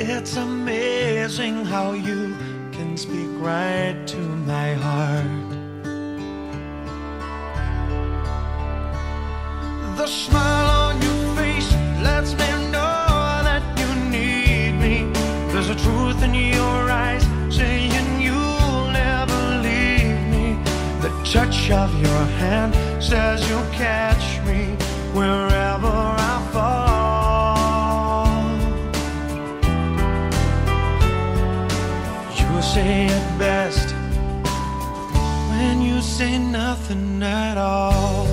It's amazing how you can speak right to my heart. The smile on your face lets me know that you need me. There's a truth in your eyes saying you'll never leave me. The touch of your hand says you'll catch me wherever I fall. Say it best when you say nothing at all.